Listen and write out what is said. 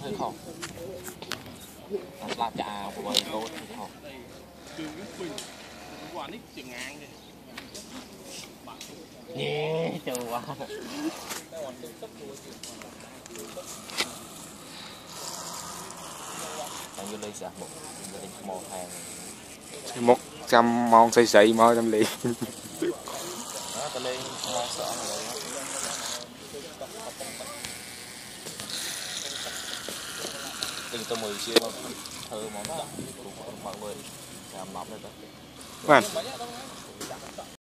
hơi khó làm chả của bơi tốt thì khó គឺវិញគាត់នេះជាងាងទេ nhé chờ quá Anh vô lấy sạc một gia đình mò hàng មកចាំម៉ោងស្រីៗមកចាំលេង đó ta lên mò sợ mà lấy từng tao mười chia thơ món mọi người. Làm lắm này đó